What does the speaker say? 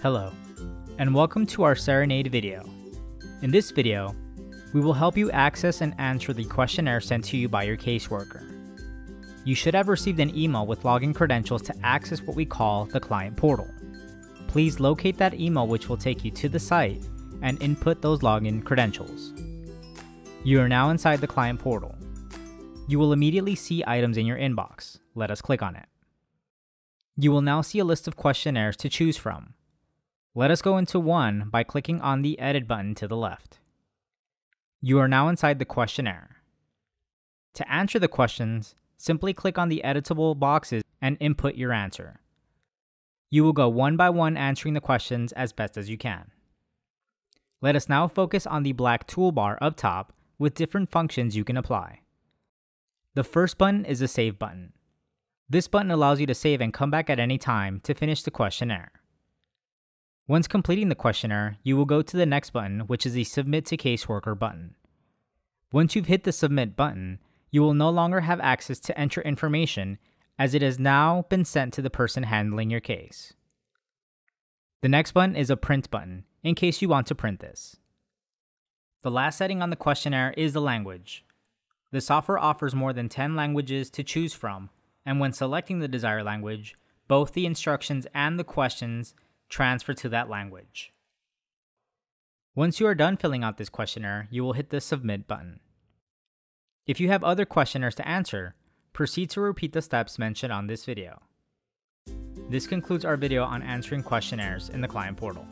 Hello, and welcome to our Cerenade video. In this video, we will help you access and answer the questionnaire sent to you by your caseworker. You should have received an email with login credentials to access what we call the client portal. Please locate that email which will take you to the site and input those login credentials. You are now inside the client portal. You will immediately see items in your inbox. Let us click on it. You will now see a list of questionnaires to choose from. Let us go into one by clicking on the Edit button to the left. You are now inside the questionnaire. To answer the questions, simply click on the editable boxes and input your answer. You will go one by one answering the questions as best as you can. Let us now focus on the black toolbar up top with different functions you can apply. The first button is the Save button. This button allows you to save and come back at any time to finish the questionnaire. Once completing the questionnaire, you will go to the next button, which is the Submit to Caseworker button. Once you've hit the Submit button, you will no longer have access to enter information as it has now been sent to the person handling your case. The next button is a Print button, in case you want to print this. The last setting on the questionnaire is the language. The software offers more than 10 languages to choose from, and when selecting the desired language, both the instructions and the questions transfer to that language. Once you are done filling out this questionnaire, you will hit the Submit button. If you have other questionnaires to answer, proceed to repeat the steps mentioned on this video. This concludes our video on answering questionnaires in the client portal.